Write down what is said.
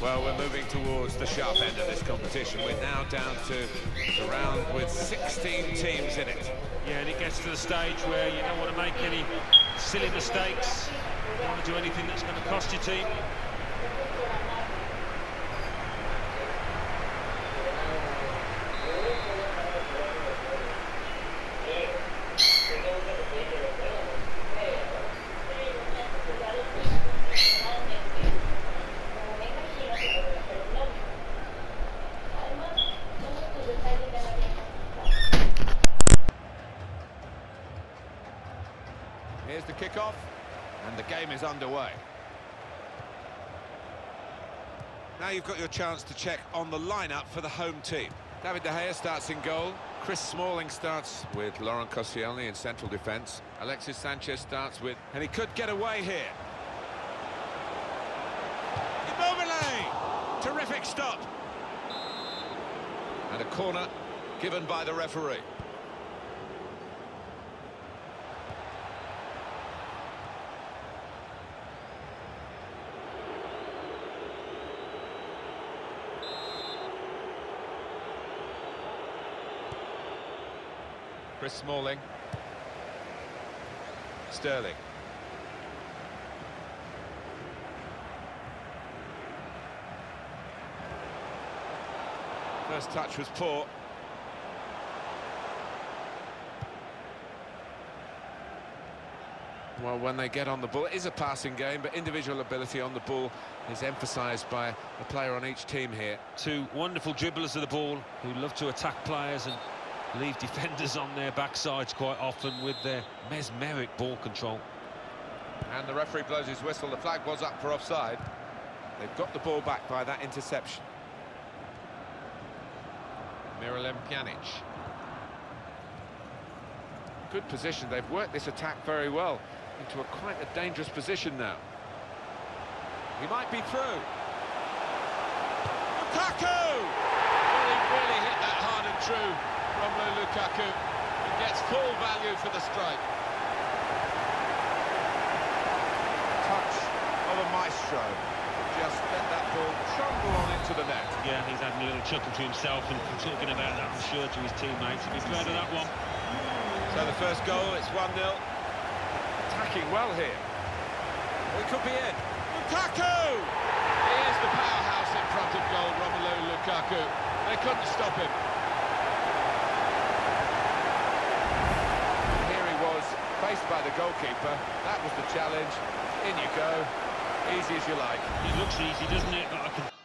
Well, we're moving towards the sharp end of this competition. We're now down to the round with 16 teams in it. Yeah, and it gets to the stage where you don't want to make any silly mistakes. You don't want to do anything that's going to cost your team. Here's the kickoff, and the game is underway. Now you've got your chance to check on the lineup for the home team. David De Gea starts in goal. Chris Smalling starts with Laurent Koscielny in central defence. Alexis Sanchez starts with... And he could get away here. Immobile! Terrific stop. And a corner given by the referee. Chris Smalling. Sterling. First touch was poor. Well, when they get on the ball, it is a passing game, but individual ability on the ball is emphasised by a player on each team here. Two wonderful dribblers of the ball who love to attack players and leave defenders on their backsides quite often with their mesmeric ball control. And the referee blows his whistle. The flag was up for offside. They've got the ball back by that interception. Miralem Pjanic. Good position. They've worked this attack very well into a quite a dangerous position now. He might be through. Lukaku! Well, he really hit that hard and true. Romelu Lukaku and gets full value for the strike. Touch of a maestro. Just let that ball trundle on into the net. Yeah, he's having a little chuckle to himself and talking about that, I'm sure, to his teammates. He'll be proud of that one. So the first goal, it's 1-0. Attacking well here. It could be in. Lukaku! Here's the powerhouse in front of goal, Romelu Lukaku. They couldn't stop him. Here he was, faced by the goalkeeper. That was the challenge. In you go. Easy as you like. It looks easy, doesn't it?